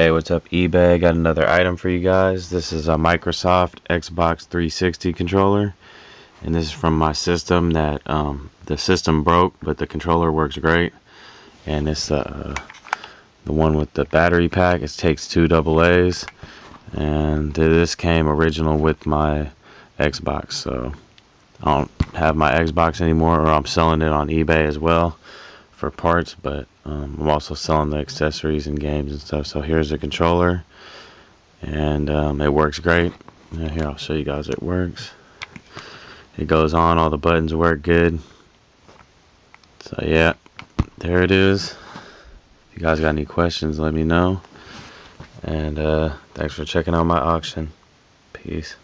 Hey, what's up eBay? Got another item for you guys. This is a Microsoft Xbox 360 controller. And this is from my system that um, the system broke, but the controller works great. And it's uh, the one with the battery pack. It takes two double A's. And this came original with my Xbox. So I don't have my Xbox anymore, or I'm selling it on eBay as well for parts, but um, I'm also selling the accessories and games and stuff. So here's the controller, and um, it works great. here, I'll show you guys it works. It goes on, all the buttons work good. So yeah, there it is. If you guys got any questions, let me know. And uh, thanks for checking out my auction. Peace.